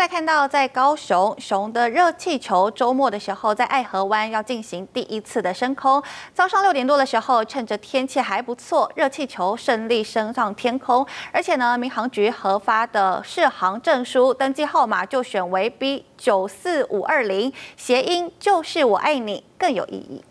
来看到，在高雄熊的热气球周末的时候，在爱河湾要进行第一次的升空。早上六点多的时候，趁着天气还不错，热气球顺利升上天空。而且呢，民航局核发的适航证书登记号码就选为 B 九四五二零，谐音就是我爱你，更有意义。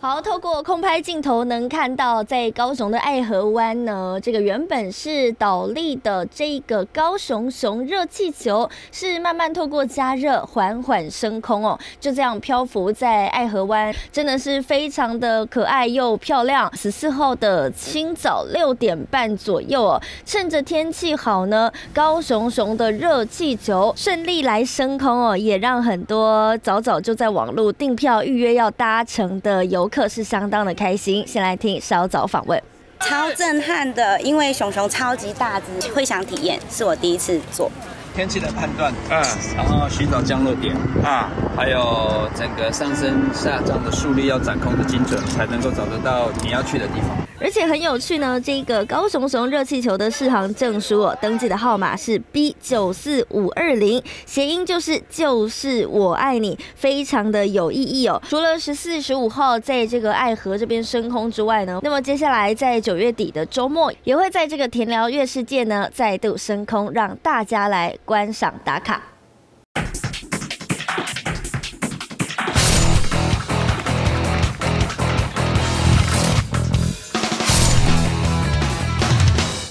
好，透过空拍镜头能看到，在高雄的爱河湾呢，这个原本是倒立的这个高雄熊热气球，是慢慢透过加热缓缓升空哦，就这样漂浮在爱河湾，真的是非常的可爱又漂亮。十四号的清早六点半左右哦，趁着天气好呢，高雄熊的热气球顺利来升空哦，也让很多早早就在网络订票预约要搭乘的游。客是相当的开心，先来听稍早访问，超震撼的，因为熊熊超级大只，会想体验，是我第一次做。天气的判断，嗯，然后寻找降落点，啊，还有整个上升下降的速率要掌控的精准，才能够找得到你要去的地方。而且很有趣呢，这个高雄熊热气球的适航证书哦，登记的号码是 B 九四五二零，谐音就是就是我爱你，非常的有意义哦。除了十四、十五号在这个爱河这边升空之外呢，那么接下来在九月底的周末，也会在这个田寮月世界呢再度升空，让大家来观赏打卡。